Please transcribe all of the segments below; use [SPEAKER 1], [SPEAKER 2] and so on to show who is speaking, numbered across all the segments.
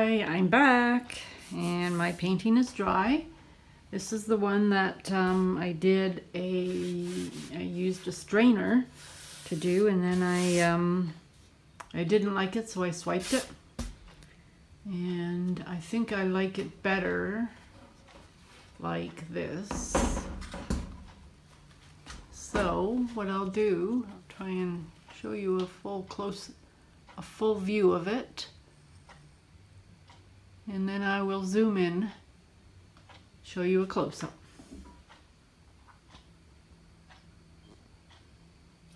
[SPEAKER 1] Hi, I'm back and my painting is dry. This is the one that um, I did a, I used a strainer to do and then I, um, I didn't like it so I swiped it. And I think I like it better like this. So what I'll do, I'll try and show you a full close, a full view of it and then I will zoom in show you a close-up.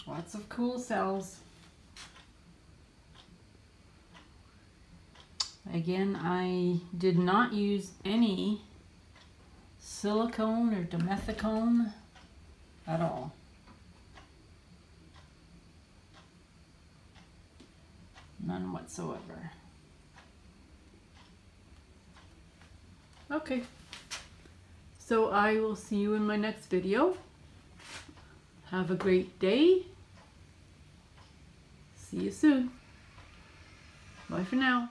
[SPEAKER 1] Lots of cool cells. Again I did not use any silicone or dimethicone at all. None whatsoever Okay. So I will see you in my next video. Have a great day. See you soon. Bye for now.